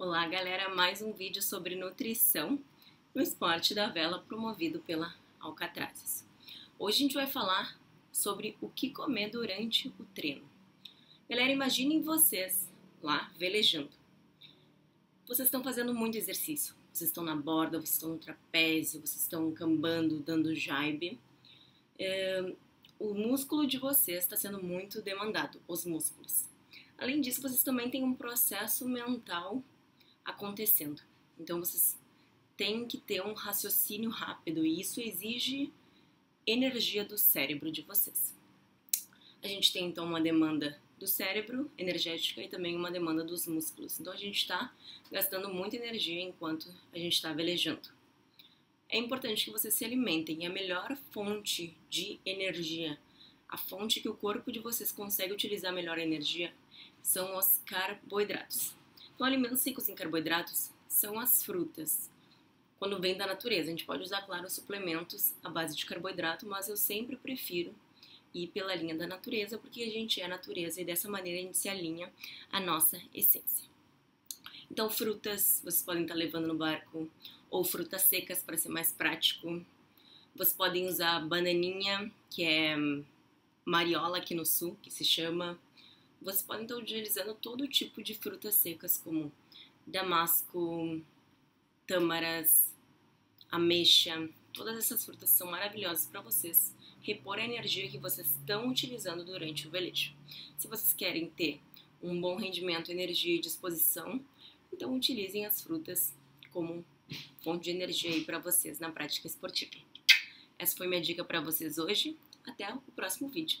Olá, galera! Mais um vídeo sobre nutrição no esporte da vela promovido pela Alcatrazes. Hoje a gente vai falar sobre o que comer durante o treino. Galera, imaginem vocês lá velejando. Vocês estão fazendo muito exercício. Vocês estão na borda, vocês estão no trapézio, vocês estão cambando, dando jaibe. É, o músculo de vocês está sendo muito demandado, os músculos. Além disso, vocês também têm um processo mental acontecendo. Então, vocês têm que ter um raciocínio rápido e isso exige energia do cérebro de vocês. A gente tem então uma demanda do cérebro energética e também uma demanda dos músculos. Então a gente está gastando muita energia enquanto a gente está velejando. É importante que vocês se alimentem. A melhor fonte de energia, a fonte que o corpo de vocês consegue utilizar melhor energia, são os carboidratos. Então, alimentos ricos em carboidratos são as frutas. Quando vem da natureza, a gente pode usar, claro, suplementos à base de carboidrato, mas eu sempre prefiro ir pela linha da natureza, porque a gente é natureza e dessa maneira a gente se alinha à nossa essência. Então, frutas vocês podem estar levando no barco, ou frutas secas para ser mais prático. Vocês podem usar bananinha, que é mariola aqui no sul, que se chama. Vocês podem estar utilizando todo tipo de frutas secas, como damasco, tâmaras, ameixa. Todas essas frutas são maravilhosas para vocês repor a energia que vocês estão utilizando durante o velejo. Se vocês querem ter um bom rendimento, energia e disposição, então utilizem as frutas como fonte de energia para vocês na prática esportiva. Essa foi minha dica para vocês hoje. Até o próximo vídeo.